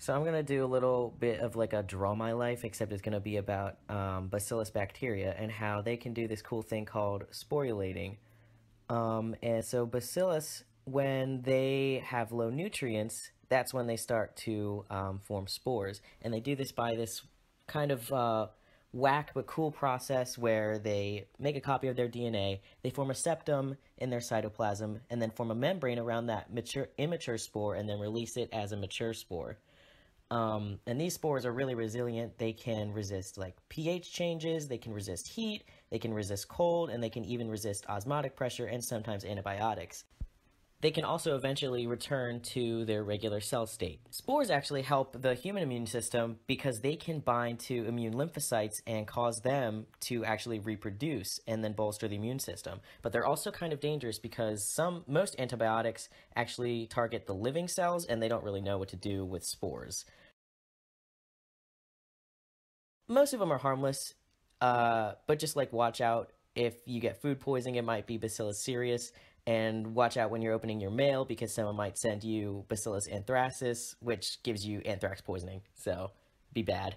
So I'm gonna do a little bit of like a draw my life, except it's gonna be about um, bacillus bacteria and how they can do this cool thing called sporulating. Um, and so bacillus, when they have low nutrients, that's when they start to um, form spores, and they do this by this kind of uh, whack but cool process where they make a copy of their DNA, they form a septum in their cytoplasm, and then form a membrane around that mature immature spore, and then release it as a mature spore. Um, and these spores are really resilient. They can resist like pH changes, they can resist heat, they can resist cold, and they can even resist osmotic pressure and sometimes antibiotics. They can also eventually return to their regular cell state. Spores actually help the human immune system because they can bind to immune lymphocytes and cause them to actually reproduce and then bolster the immune system. But they're also kind of dangerous because some most antibiotics actually target the living cells and they don't really know what to do with spores. Most of them are harmless, uh, but just like watch out if you get food poisoning, it might be Bacillus cereus. And watch out when you're opening your mail because someone might send you Bacillus anthracis, which gives you anthrax poisoning. So be bad.